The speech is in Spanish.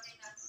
coordenación.